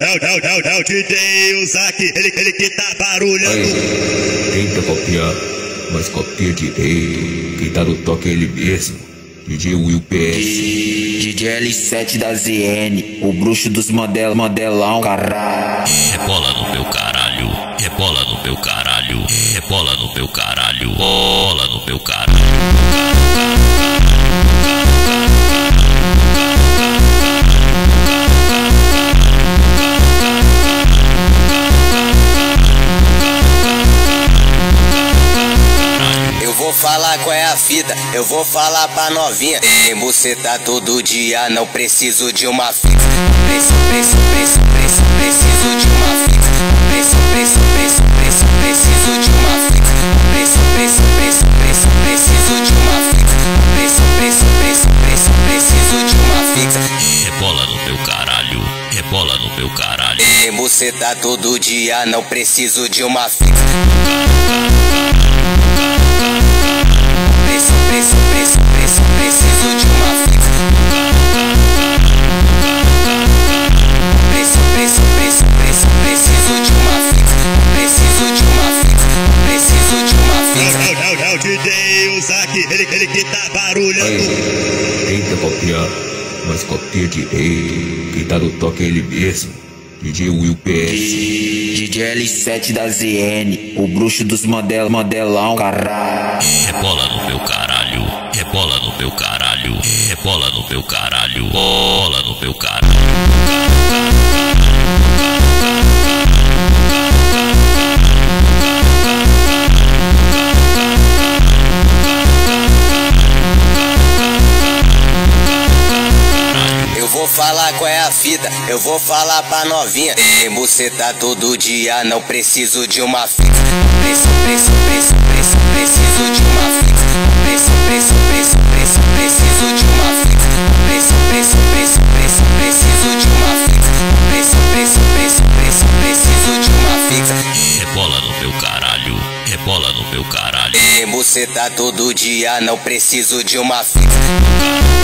É o, é o, é o, é o DJ Uzak, ele, ele que tá barulhando. Aí, tenta copiar, mas copia direito. Quem tá no toque é ele mesmo. DJ Will PS. DJ L7 da ZN, o bruxo dos model, modelão, caralho. Rebola no meu caralho, rebola no meu caralho, rebola no meu caralho, bola no meu caralho. Vou falar qual é a fita, eu vou falar pra novinha. Tem buceta todo dia, não preciso de uma fixa. Preço, preço, preço, preço, preciso de uma fixa. Preço, preço, preço, preço, preciso de uma fixa. Preço, preço, preço, preço, preciso de uma fixa. Preço, preço, preço, preço, preciso de uma fixa. Rebola no meu caralho, rebola no meu caralho. Tem buceta todo dia, não preciso de uma fixa. Preço, ele, ele que tá barulhando. Aí, tenta copiar, mas copia direito. Quem tá no toque é ele mesmo. DJ Will PS. DJ L7 da ZN, o bruxo dos model, modelão, caralho. Rebola no meu caralho, rebola no meu caralho, rebola no meu caralho, bola no meu caralho. Falar qual é a fita, eu vou falar pra novinha. Tem buceta todo dia, não preciso de uma fixa. Preço, preço, preço, preço, preciso de uma fixa. Preço, preço, preço, preço, preciso de uma fixa. Preço, preço, preço, preço, preciso de uma fixa. Preço, preço, preço, preço, preciso de uma fixa. Rebola no meu caralho, rebola no meu caralho. Tem buceta todo dia, não preciso de uma fixa.